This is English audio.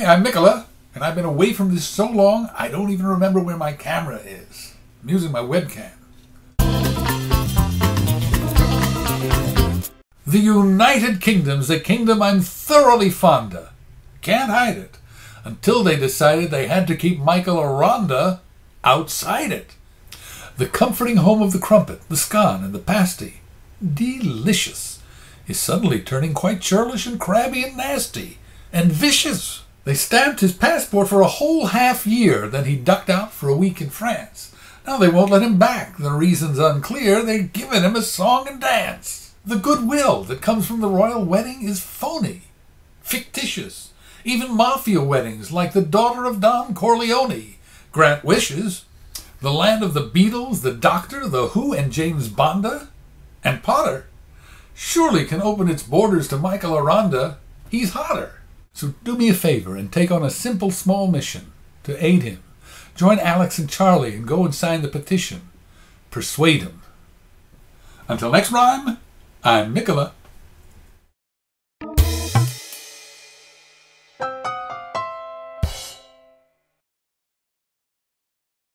Hey, I'm Nicola, and I've been away from this so long I don't even remember where my camera is. I'm using my webcam. The United Kingdom's a kingdom I'm thoroughly fond of. Can't hide it. Until they decided they had to keep Michael Aranda outside it. The comforting home of the crumpet, the scone, and the pasty. Delicious. Is suddenly turning quite churlish and crabby and nasty. And vicious. They stamped his passport for a whole half year, then he ducked out for a week in France. Now they won't let him back. The reason's unclear. They've given him a song and dance. The goodwill that comes from the royal wedding is phony, fictitious. Even mafia weddings, like the daughter of Don Corleone, grant wishes. The land of the Beatles, the Doctor, the Who, and James Bonda, and Potter, surely can open its borders to Michael Aranda. He's hotter. So do me a favor and take on a simple small mission to aid him. Join Alex and Charlie and go and sign the petition. Persuade him. Until next rhyme, I'm Nicola.